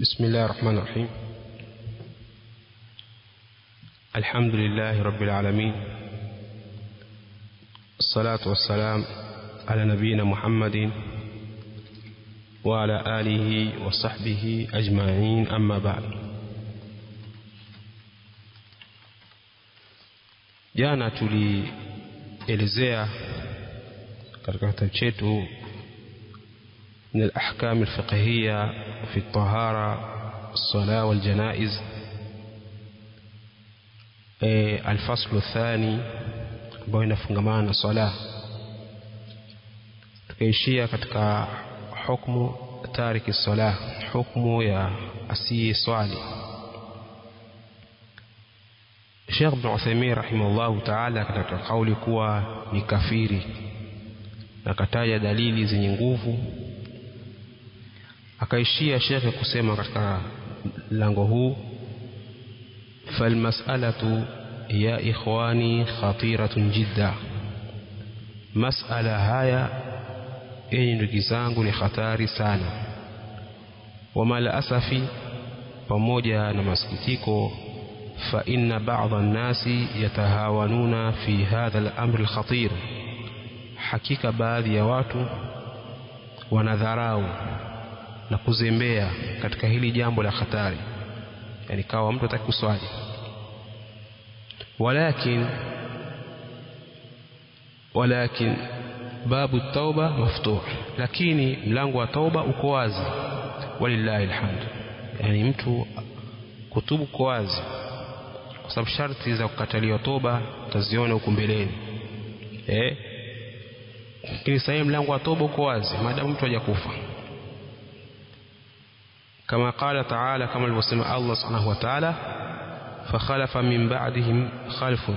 بسم الله الرحمن الرحيم. الحمد لله رب العالمين. الصلاة والسلام على نبينا محمد وعلى آله وصحبه أجمعين. أما بعد. Tulielezea katika kitabu chetu من الأحكام الفقهية في الطهارة الصلاة والجنائز الفصل الثاني ambayo inafungamana na swala tukaishia katika hukmu tariki sala hukmu ya asiye swali Sheikh Ibn Uthaymeen rahimahullahu ta'ala katika kauli kuwa ni kafiri na kataja dalili zenye nguvu Akaishia shekhe kusema katika lango huu falmas'alatu ya ikhwani khatiratun jidda mas'ala haya yenye ndugu zangu ni hatari sana wamala asafi pamoja na masikitiko ba'dha an-nasi yatahawanuna fi hadha al-amr al-khatir hakika baadhi ya watu wanadharau na kuzembea katika hili jambo la hatari. Yani kawa mtu ataki kuswali. Walakin walakin babu tauba maftuh. Lakini mlango wa tauba uko wazi. Walillahi alhamd yani mtu kutubu uko wazi. Kwa sababu sharti za kukataliwa toba utaziona huko mbeleni. Eh? Lakini sasa mlango wa toba uko wazi. Maadamu mtu hajakufa كما قال تعالى كما المسلم الله سبحانه وتعالى فخلف من بعدهم خلف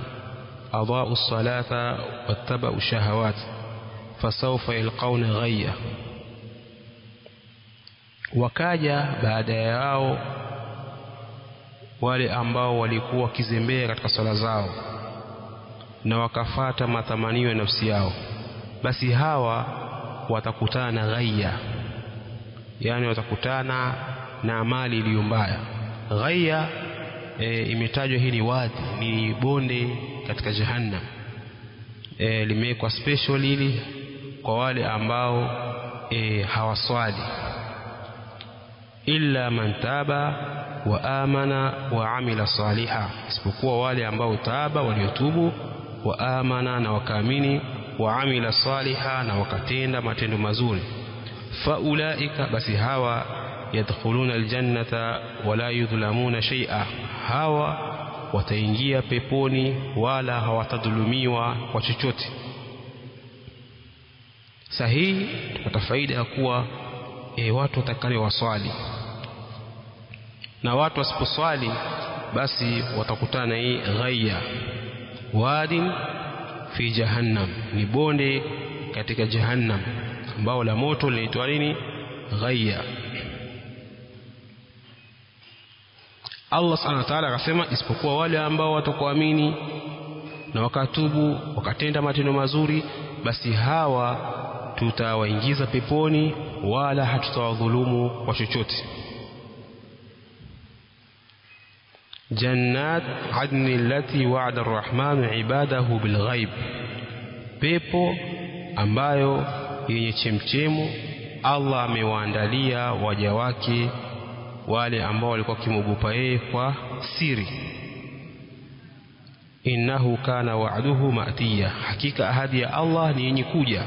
أضاءوا الصلاة واتبعوا الشهوات فسوف يلقون غيا wakaja baada yao wale ambao walikuwa wakizembea katika swala zao na wakafata matamanio ya nafsi yao basi hawa watakutana na ghaya yani watakutana na amali iliyo mbaya. Ghaya e, imetajwa hii ni wadi ni bonde katika jahannam. E, limewekwa special hili kwa wale ambao e, hawaswali. Illa man taba wa amana wa amila saliha. Isipokuwa wale ambao taba waliotubu wa amana na wakaamini wa amila saliha na wakatenda matendo mazuri. Faulaika basi hawa yadkhuluna aljannata wala yudhlamuna shay'a. Hawa wataingia peponi wala hawatadhulumiwa kwa chochote. Sahihi tupata faida ya kuwa e, watu watakane waswali. Na watu wasiposwali basi watakutana na hii ghaya wadin fi jahannam. Ni bonde katika jahannam. Ambao la moto linaitwa nini? Ghaya Allah subhanahu wa ta'ala akasema isipokuwa wale ambao watakuamini na wakatubu wakatenda matendo mazuri basi hawa tutawaingiza peponi wala hatutawadhulumu kwa chochote. Jannat adni lati wa'ada ar-rahman ibadahu bilghaib. Pepo ambayo yenye chemchemu Allah amewaandalia waja wake wale ambao walikuwa kimwogopa yeye kwa siri. Innahu kana wa'duhu ma'tiya. Hakika ahadi ya Allah ni yenye kuja.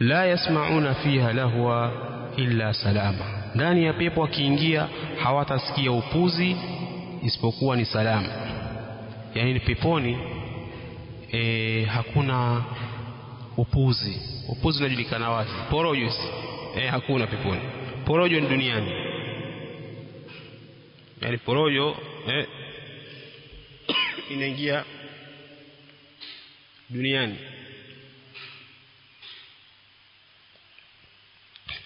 La yasma'una fiha lahwa illa salama. Ndani ya pepo akiingia hawatasikia upuzi isipokuwa ni salama. Yani ni peponi e, hakuna upuzi. Upuzi unajulikana wapi? Porojo eh hakuna peponi porojo ni duniani. Yani porojo eh inaingia duniani.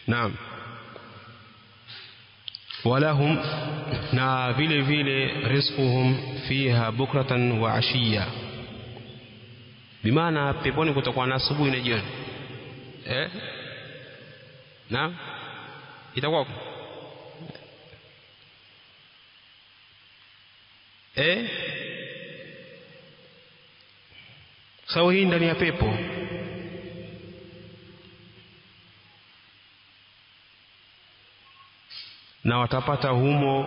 Naam. Walahum na vile vile rizquhum fiha bukratan wa ashiya. Bimaana peponi kutakuwa na asubuhi na jioni. Eh? Naam itakuwa eh? Sawa hii ndani ya pepo. Na watapata humo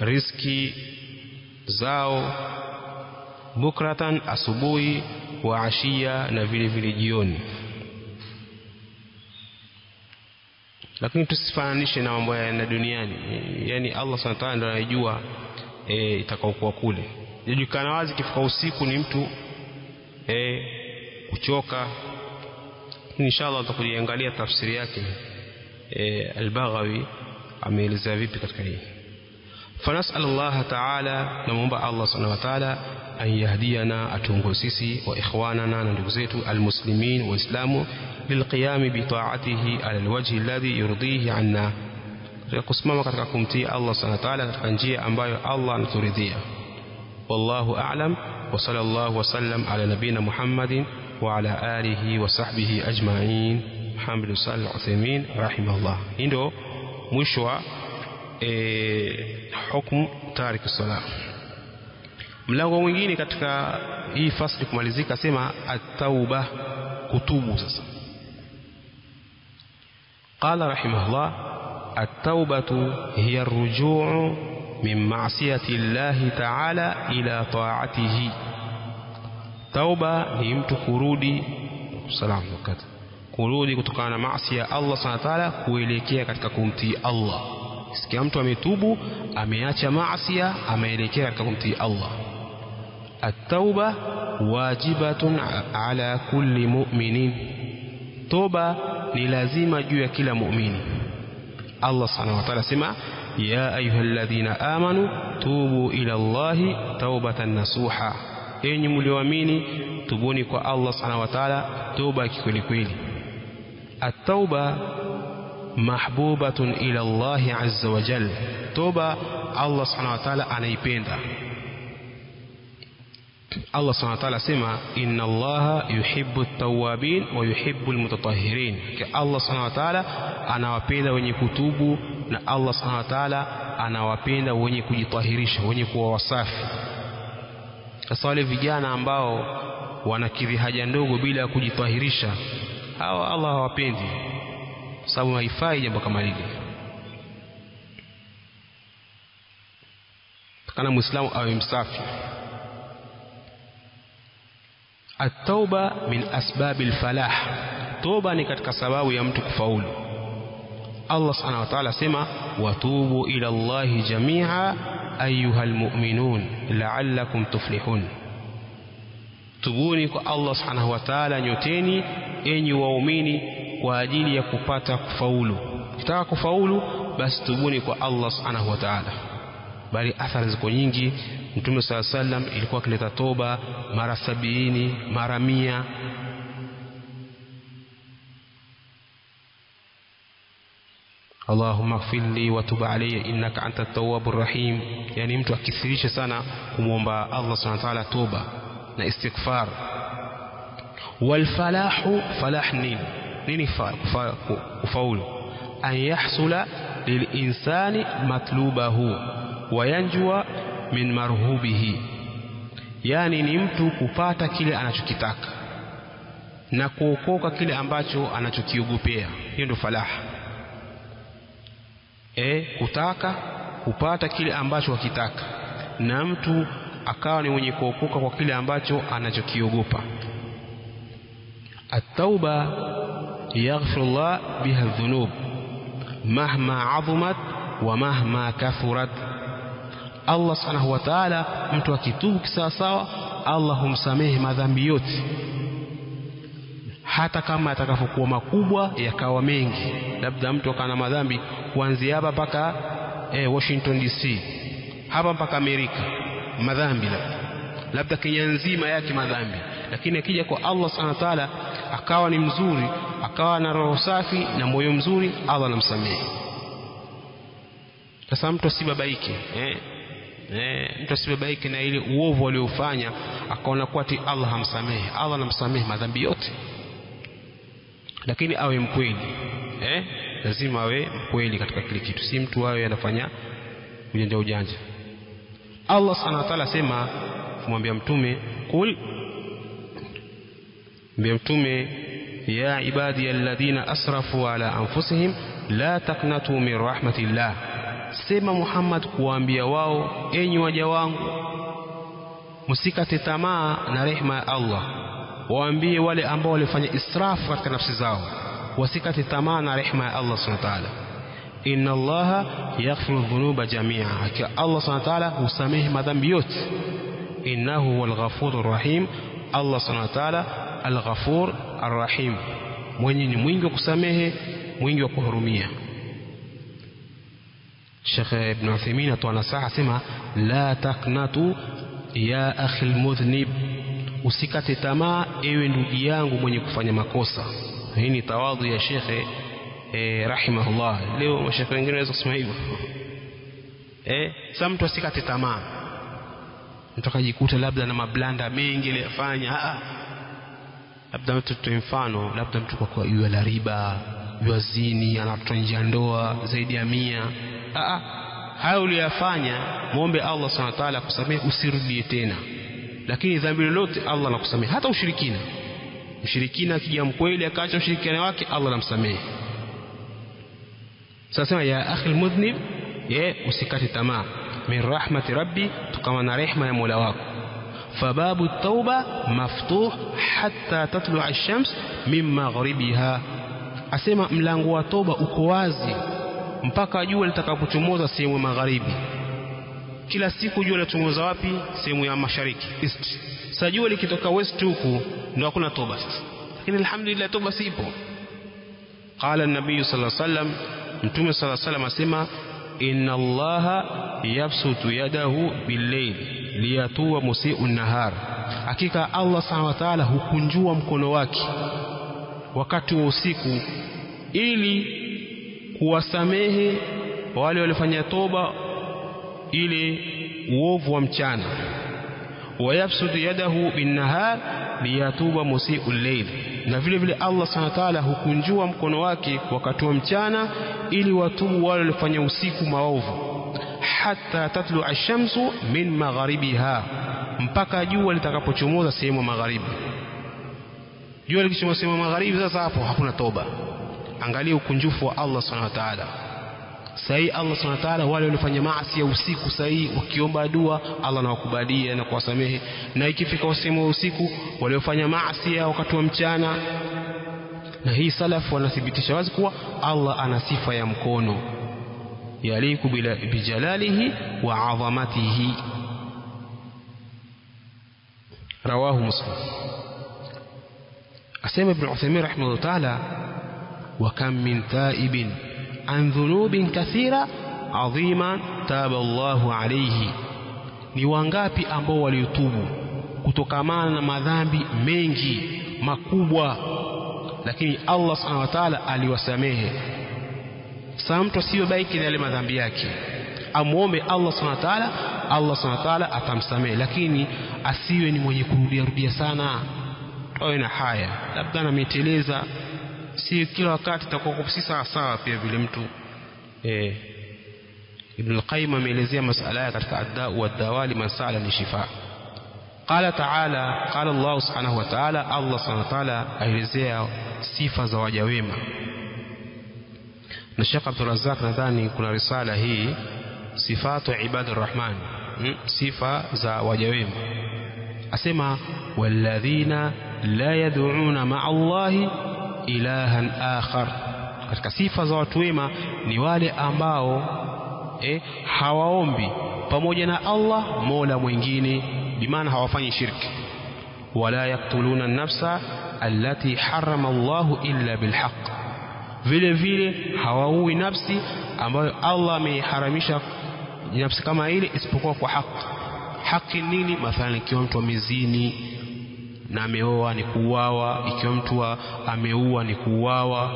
riski zao bukratan asubuhi wa ashia na vile vile jioni lakini tusifananishe na mambo ya duniani. Yani Allah subhanahu wa ta'ala ndiye anajua e, itakaokuwa kule. Yajulikana wazi kifika usiku ni mtu e, kuchoka. Inshallah tutakujiangalia tafsiri yake. E, al-Baghawi ameelezea vipi katika hii فنسأل الله تعالى نمومب الله سبحانه وتعالى أن يهدينا أتونغوسيسي وإخواننا نندوزيت المسلمين وإسلام للقيام بطاعته على الوجه الذي يرضيه عنا. يقسمما كتككم تي الله سبحانه وتعالى تفنجي أمبايو الله نترضيه والله أعلم وصلى الله وسلم على نبينا محمد وعلى آله وصحبه أجمعين. محمد صلى الله عليه وسلم رحمه الله. إندو مشوى e, hukumu tarik sala mlango mwingine katika hii fasli kumalizika sema at-tauba kutubu sasa رحمه الله التوبة هي الرجوع من معصية الله تعالى إلى طاعته توبة ni mtu kurudi salamu wakati kurudi kutokana na maasi ya Allah subhanahu wa ta'ala kuelekea katika kumtii Allah sikia mtu ametubu ameacha maasi ameelekea katika kumtii Allah at-tauba wajibatun ala kulli mu'minin toba ni lazima juu ya kila muumini Allah subhanahu wa ta'ala sema ya ayyuhalladhina amanu tubu ila Allahi taubatan nasuha enyi mlioamini tubuni kwa Allah subhanahu wa ta'ala toba kikweli kweli at-tauba محبوبة إلى الله عز وجل. توبة الله سبحانه وتعالى أنيبيندا الله سبحانه وتعالى سمع إن الله يحب التوابين ويحب المتطهرين. الله سبحانه وتعالى أنا وبيندا وني كتوبو الله سبحانه وتعالى أنا وبيندا وني كجطهريش وني كووصاف أصالي في جانا أمباو wanakidhi haja ndogo bila ya allah hawapendi. Sababu haifai jambo kama lile kana muislamu awe msafi at-tauba min asbabi al-falah toba ni katika sababu ya mtu kufaulu Allah subhanahu wa ta'ala sema watubu ila Allahi jami'a ayyuhal mu'minun la'allakum tuflihun tubuni kwa Allah subhanahu wa ta'ala nyoteni enyi waumini kwa ajili ya kupata kufaulu kitaka kufaulu basi tubuni kwa Allah subhanahu wa ta'ala bali athari ziko nyingi mtume saa sallam ilikuwa akileta toba mara sabiini mara mia Allahumma ighfirli wa tub alayya innaka anta at-tawwabur rahim yani mtu akithirisha sana kumwomba Allah subhanahu wa ta'ala toba na istighfar wal falahu falah nini nini? Kufaulu an yahsula lil insani matlubahu wayanjua min marhubihi. Yani ni mtu kupata kile anachokitaka na kuokoka kile ambacho anachokiogopea. Hiyo ndio falaha. E, kutaka kupata kile ambacho wakitaka na mtu akawa ni mwenye kuokoka kwa kile ambacho anachokiogopa at-tauba yaghfirullah biha dhunub mahma adhumat wa mahma kathurat Allah subhanahu wa ta'ala mtu akitubu kisawasawa Allah humsamehe madhambi yote hata kama atakapokuwa makubwa yakawa mengi labda mtu akana madhambi kuanzia hapa mpaka eh, Washington DC hapa mpaka Amerika madhambi labda labda Kenya nzima yake madhambi lakini akija kwa Allah subhanahu wa ta'ala akawa ni mzuri akawa na roho safi na moyo mzuri Allah anamsamehe. Sasa mtu asibabaike eh? Eh, mtu asibabaike na ile uovu aliofanya akaona kuwa ati Allah hamsamehe Allah anamsamehe madhambi yote. Lakini awe mkweli eh? Lazima awe mkweli katika kile kitu. Si mtu awe anafanya ujanja ujanja. Allah subhanahu wa ta'ala asema kumwambia mtume kul بمتومي يا عبادي الذين أسرفوا على أنفسهم لا تقنطوا من رحمة الله. سيما محمد كوانبيا واو إني وجوان موسيقى تتماع نرحمة الله وانبيا والي أمبو لفن إسراف رك نفسي زاو موسيقى تتماع نرحمة الله سبحانه وتعالى إن الله يغفر الذنوب جميعا الله سبحانه وتعالى وسميه مدام بيوت إنه هو الغفور الرحيم الله سبحانه وتعالى al-ghafur ar-rahim. Mwenye ni mwingi wa kusamehe mwingi wa kuhurumia. Sheikh Ibn Uthaymeen atoa nasaha asema, la taknatu ya akhi almudhnib. Usikate tamaa ewe ndugu yangu mwenye kufanya makosa. Hii ni tawadhu ya shekhe eh, rahimahullah. Leo mashekhe wengine wanaweza kusema hivyo. Eh, sa mtu asikate tamaa. Mtu akajikuta labda na mablanda mengi aliyafanya labda mtu tutoe mfano labda mtu kwa yua la riba yua zini anatoa nje ya ndoa zaidi ya mia. Hayo uliyafanya mwombe Allah subhanahu wa ta'ala kusamehe usirudie tena. Lakini dhambi lolote Allah anakusamehe. Hata ushirikina. Mshirikina akija mkweli akaacha ushirikina wake Allah anamsamehe. Sasa ya akhi almudhnib ye usikate tamaa. Min rahmati rabbi tukama na rehma ya Mola wako فباب التوبة مفتوح حتى تطلع الشمس من مغربها asema mlango wa toba uko wazi mpaka jua litakapochomoza sehemu ya magharibi kila siku jua linachomoza wapi sehemu ya mashariki east sasa jua likitoka west huku ndio hakuna toba sasa lakini alhamdulillah toba sipo qala an-nabiy sallallahu alayhi wasallam mtume sallallahu alayhi wasallam asema inna allaha yabsutu yadahu billayl liyatua musii'u nahar. Hakika Allah subhanahu wa ta'ala hukunjua mkono wake wakati wa usiku ili kuwasamehe wale waliofanya toba ile uovu wa mchana. Wayabsutu yadahu binnahar liyatuba musiu layl. Na vile vile Allah subhanahu wa ta'ala hukunjua mkono wake wakati wa mchana ili watubu wale waliofanya usiku maovu. Hatta tatlu ash-shamsu min magharibiha. Mpaka jua litakapochomoza sehemu magharibi. Jua likichomoza sehemu ya magharibi sasa hapo hakuna toba. Angalia ukunjufu wa Allah subhanahu wa ta'ala sahi Allah subhanahu wa ta'ala wale waliofanya maasi ya usiku sahii wakiomba dua Allah anawakubalia na kuwasamehe. Na ikifika sehemu wa usiku waliofanya maasi ya wakati wa mchana na hii salafu wanathibitisha wazi kuwa Allah ana sifa ya mkono. Yaliku bijalalihi wa adhamatihi rawahu muslim. Asema ibn Uthaymeen rahimahullah ta'ala wa kam min taibin an dhunubin kathira adhima taba Allahu alayhi ni wangapi ambao waliotubu kutokamana na madhambi mengi makubwa lakini Allah subhanahu wa ta'ala aliwasamehe. Sasa mtu asiyobaiki na yale madhambi yake amuombe Allah subhanahu wa ta'ala Allah subhanahu wa ta'ala atamsamehe. Lakini asiwe ni mwenye kurudia rudia sana. Awe na haya labda anameteleza si kila wakati itakuwa si sawa sawa pia vile mtu eh Ibn al-Qayyim ameelezea masala haya katika ad-da'u wad-dawali man sa'ala li shifa قال تعالى قال الله سبحانه وتعالى الله سبحانه وتعالى aelezea sifa za waja wema na Sheikh Abdul Razzaq nadhani kuna risala hii sifatu ibadur rahman hmm? sifa za waja wema asema walladhina la yad'una ma'a Allahi ilahan akhar katika sifa za watu wema ni wale ambao eh, hawaombi pamoja na Allah mola mwingine bimaana hawafanyi shirki wala yaktuluna nafsa allati harrama Allahu illa bilhaq vile vile hawaui nafsi ambayo Allah ameiharamisha nafsi kama ile isipokuwa kwa haki haki nini mathalan ikiwa mtu amezini na ameoa ni kuuawa ikiwa mtu ameua ni kuuawa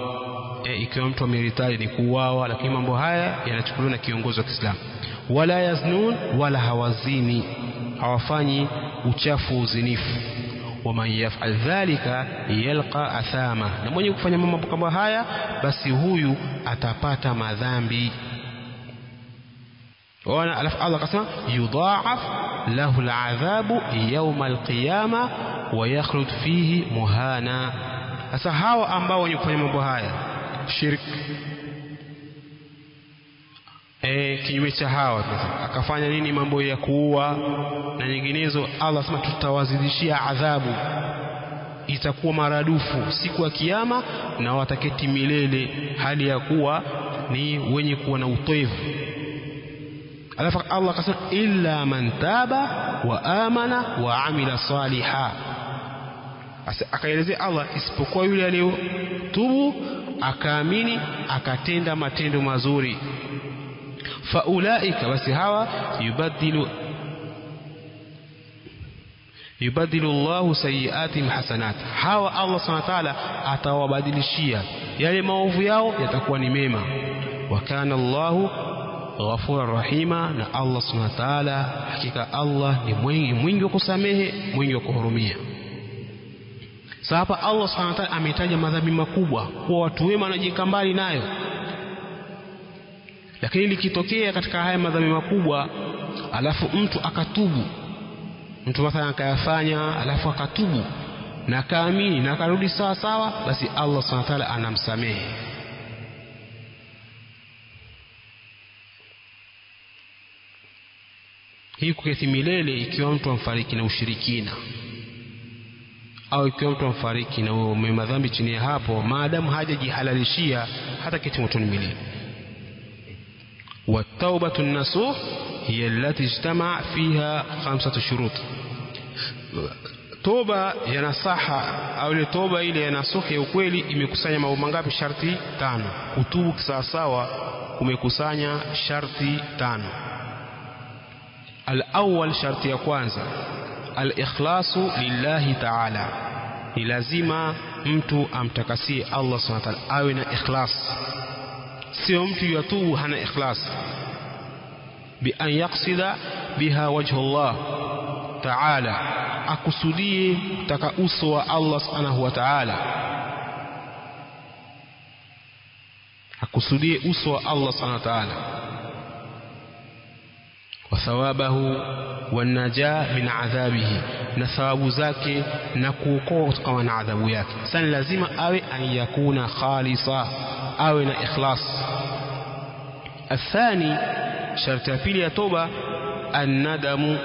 e, ikiwa mtu ameritali ni kuuawa lakini mambo haya yanachukuliwa na kiongozi wa Kiislamu. Wala yaznun wala hawazini hawafanyi uchafu wa uzinifu waman yafal dhalika yalqa athama. Na mwenye kufanya mambo kama haya basi huyu atapata madhambi. Ona alafu Allah akasema yudhaaf lahu aladhabu yawma alqiyama wa yakhlud fihi muhana. Sasa hawa ambao wenye kufanya mambo haya shirk. E, kinyume cha hawa akafanya nini mambo ya kuua na nyinginezo? Allah asema tutawazidishia adhabu. Itakuwa maradufu siku ya kiyama na wataketi milele. Hali ya kuwa ni wenye kuwa na utoevu. Alafu Allah akasema illa man taba wa amana wa amila saliha akaelezea Allah isipokuwa yule aliyotubu akaamini akatenda matendo mazuri faulaika basi hawa yubadilu yubadilu Allahu sayiatihim hasanat hawa Allah subhanahu wa ta'ala atawabadilishia yale maovu yao yatakuwa ni mema wa kana Allahu ghafura rahima na Allah subhanahu wa ta'ala hakika Allah ni mwingi mwingi wa kusamehe mwingi wa kuhurumia sasa hapa Allah subhanahu wa ta'ala ametaja madhambi makubwa. Kwa watu wema wanajiweka mbali nayo. Lakini likitokea katika haya madhambi makubwa alafu mtu akatubu. Mtu mathalan akayafanya alafu akatubu. Na akaamini na akarudi sawa sawa basi Allah subhanahu wa ta'ala anamsamehe. Hii kuketi milele ikiwa mtu amfariki na ushirikina au ikiwa mtu amfariki na mwenye madhambi chini ya hapo, maadamu hajajihalalishia hata kitu motoni milii. Wataubatu nasuh hiya allati ijtamaa fiha khamsatu shurut, toba ya nasaha au ile toba ile ya nasuhi ya ukweli imekusanya mambo mangapi? Sharti tano. Kutubu kisawasawa kumekusanya sharti tano. Alawal, sharti ya kwanza alikhlasu lillahi taala ni lazima mtu amtakasie allah subhanahu wa ta'ala awe na ikhlas sio mtu yatubu hana ikhlas bi an yaqsida biha wajhu Allah ta'ala akusudie kutaka uso wa Allah subhanahu wa ta'ala akusudie uso wa Allah subhanahu wa ta'ala وثوابه والنجاة من عذابه. نثواب ذاك نكوكوت من عذابه ياك. سن لازم أوي أن يكون خالصا أوي إخلاص. الثاني شرط فيل توبة الندم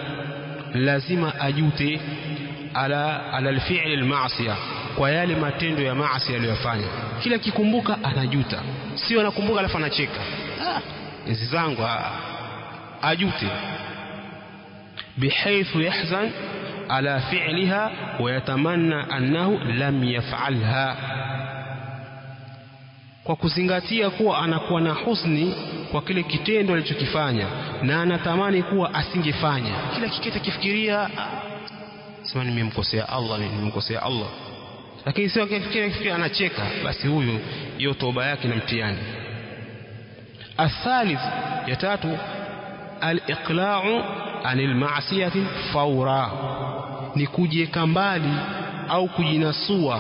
لازم أجوتي على على الفعل المعصية. ويالي ما تندو يا معصية ليفاني كلا كيكمبوكا أنا جوتا. سيو كمبوكا لفانا تشيكا. آه. زيزانغو آه. Ajute. Bihaithu yahzan ala fi'liha wa yatamanna annahu lam yaf'alha. Kwa kuzingatia kuwa anakuwa na husni kwa kile kitendo alichokifanya na anatamani kuwa asingefanya. Kila kikete kifikiria sema nimemkosea Allah nimemkosea Allah. Lakini sio akifikiria kifikiria anacheka. Basi huyu hiyo toba yake na mtihani. Athalith ya tatu al-iqla'u anil ma'siyati fawra ni kujieka mbali au kujinasua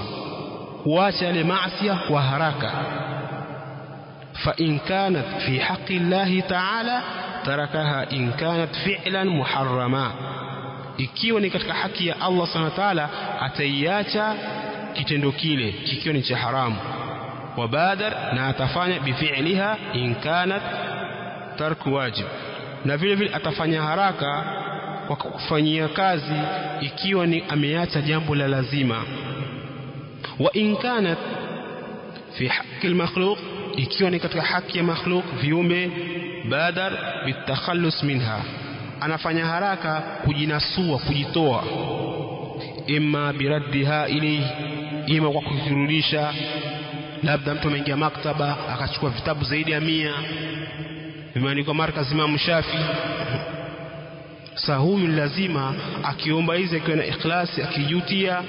kuacha yale maasi kwa haraka فإن كانت في حق الله تعالى تركها إن كانت فعلا محرما ikiwa ni katika haki ya Allah subhanahu wa ta'ala ataiacha kitendo kile kikiwa ni cha haramu wa badar na atafanya bifi'liha in kanat tarku wajib na vile vile atafanya haraka kwa kufanyia kazi ikiwa ni ameacha jambo la lazima. Wa in kanat fi haqqi al-makhluq ikiwa ni katika haki ya makhluq viumbe badar bitakhallus minha. Anafanya haraka kujinasua kujitoa. Imma biraddiha ilayhi ima kwa kukirudisha labda mtu ameingia maktaba akachukua vitabu zaidi ya mia vimeandikwa markaz Imam Shafi Sa huyu lazima akiomba hizi akiwa na ikhlasi akijutia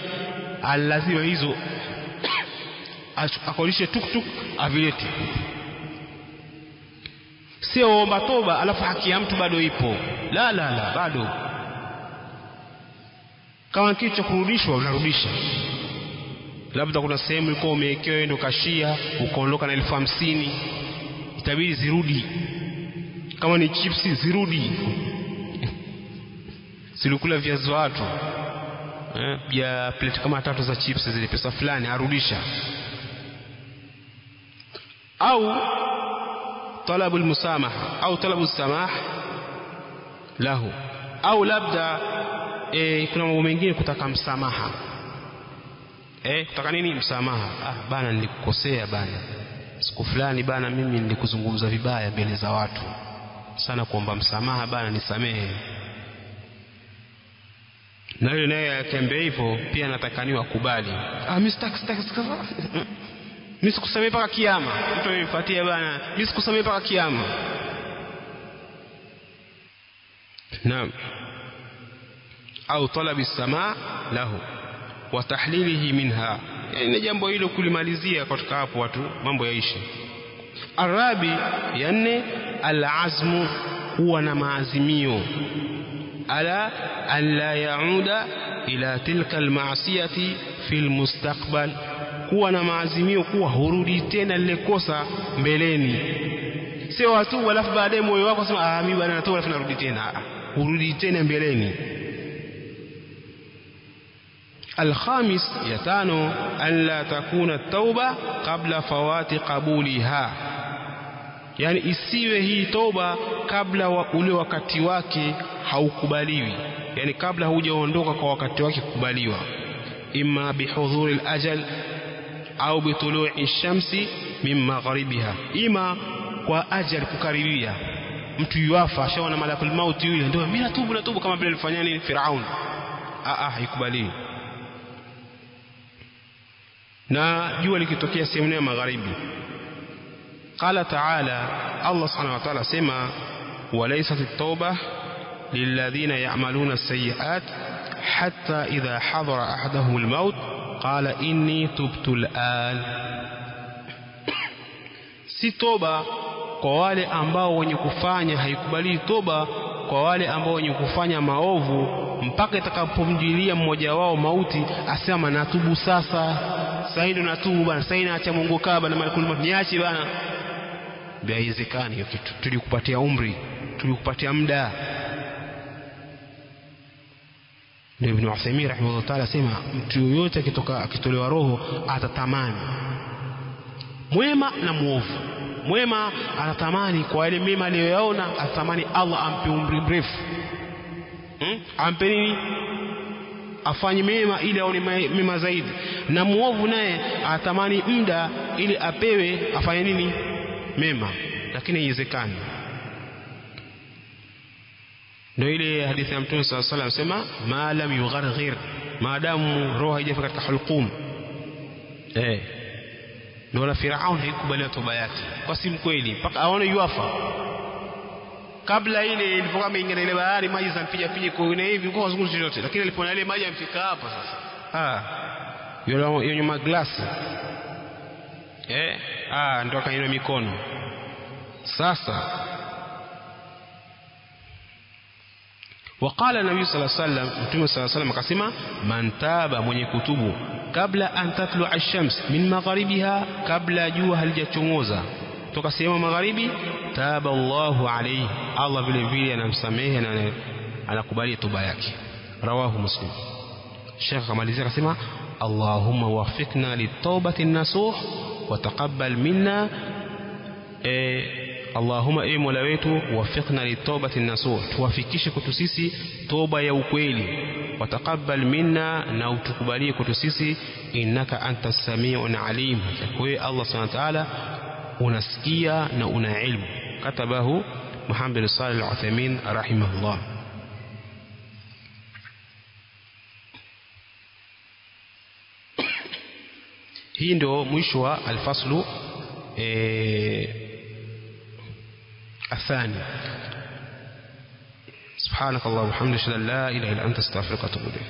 lazima hizo akodishe tuktuk avilete. Sio omba toba alafu haki ya mtu bado ipo. La la la bado. Kama kitu cha kurudishwa unarudisha. Labda kuna sehemu ilikuwa umewekewa ndo kashia ukaondoka na elfu hamsini itabidi zirudi kama ni chipsi zirudi. Zilikula viazi watu. Eh, ya plate kama tatu za chips zile pesa fulani arudisha. Au talabu almusamaha au talabu samah lahu. Au labda e, kuna mambo mengine kutaka msamaha. Eh kutaka nini? Msamaha. Ah bana nilikukosea bana. Siku fulani bana mimi nilikuzungumza vibaya mbele za watu sana kuomba msamaha bana nisamehe. Na yule naye atembee hivyo pia anatakaniwa kubali. Ah mimi sitaki sitaki mimi sikusamehe mpaka kiama. Mtu anifuatia bana mimi sikusamehe mpaka kiama. Naam. Au talabi samaa lahu wa tahlilihi minha. Yani jambo hilo kulimalizia kutoka hapo watu mambo yaishi arabi ya nne alazmu huwa na maazimio ala an la yauda ila tilka almasiyati fi almustaqbal kuwa na maazimio kuwa hurudi tena lile kosa mbeleni sio watu alafu baadaye moyo wako sema ah mimi bwana natoka alafu narudi tena hurudi tena mbeleni الخامس يتانو أن لا تكون التوبة قبل فوات قبولها yani isiwe hii toba kabla wa ule wakati wake haukubaliwi. Yani kabla hujaondoka kwa wakati wake kukubaliwa. Imma bihudhuri alajal au bitului shamsi min magharibiha. Ima kwa ajali kukaribia mtu yuafa ashaona malakul mauti yule ndio mimi natubu natubu kama vile alifanya nini Firaun. Haikubaliwi. Na jua likitokea sehemu ya magharibi qala taala Allah subhanahu وتعالى سما وليست التوبة للذين يعملون السيئات حتى إذا حضر hatta idha قال إني تبت الآن si toba kwa wale ambao wenye kufanya haikubali toba kwa wale ambao wenye kufanya maovu mpaka itakapomjilia mmoja wao mauti asema natubu sasa sasa ndo natubu bana sasa naacha Mungu kaa bana niache bana haiwezekani hiyo kitu. Tulikupatia umri tulikupatia muda. Ndio Ibn Uthaymeen rahimahullah ta'ala asema mtu yoyote akitoka akitolewa roho atatamani. Mwema na mwovu. mwema anatamani kwa yale mema aliyoyaona atatamani Allah ampe umri mrefu. Hmm? ampe nini? Afanye mema ili aone mema zaidi. Na mwovu naye atamani muda ili apewe afanye nini mema lakini haiwezekani. Ndio ile hadithi ya mtume sallallahu alaihi wasallam ma lam yugharghir. Maadamu roho haijafika katika hulqum eh. Ndio na Firaun haikubaliwa toba yake. Kwa si mkweli mpaka aone yuafa kabla ile ilipokuwa ameingia ile bahari maji zampiga kwa ina hivi kwa wazungu chochote. Lakini alipoona ile maji amfika hapa sasa. Ah. Yule yenye glasi eh? Ah, ndo akanyanyua mikono. Sasa waqala nabii sa alaihi mtume sa alaihi wasallam akasema, mantaba mwenye kutubu kabla an tatlua lshams min magharibiha, kabla jua halijachomoza toka sehemu magharibi, taba llahu alaihi, Allah vile vile anamsamehe na anakubalia toba yake. Rawahu Muslim. shekh akamalizia akasema, Allahumma wafikna litaubati nasuh وتقبل منا. إيه، اللهم اي مولايتو وفقنا للتوبة النصوح. توفيكيش كتوسيسي توبة يا وكويلي. وتقبل منا نو تقبليه كتوسيسي إنك أنت السميع العليم. وي الله سبحانه وتعالى ونسكيا نو علم. كتبه محمد بن صالح العثيمين رحمه الله. Hii ndio mwisho wa alfaslu eh الثاني سبحانك اللهم وبحمدك لا اله الا انت استغفرك واتوب اليك